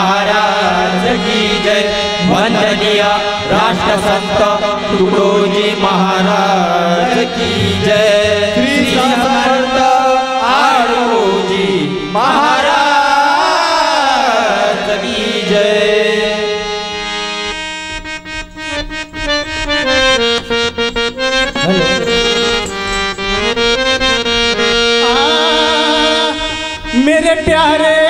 महाराज की जय। वंदनिया राष्ट्र संत तुकोजी महाराज की जय। महाराज की जय। मेरे प्यारे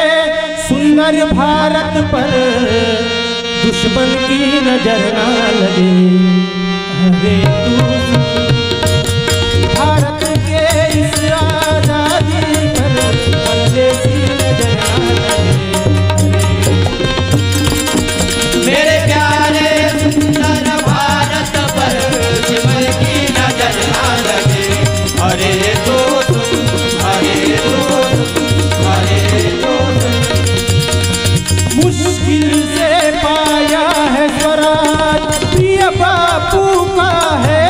नर भारत पर दुश्मन की नज़र ना लगे। बापू का है।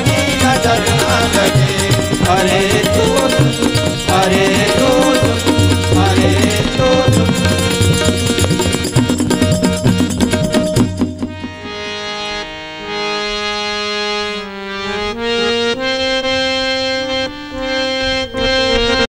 Nazaret.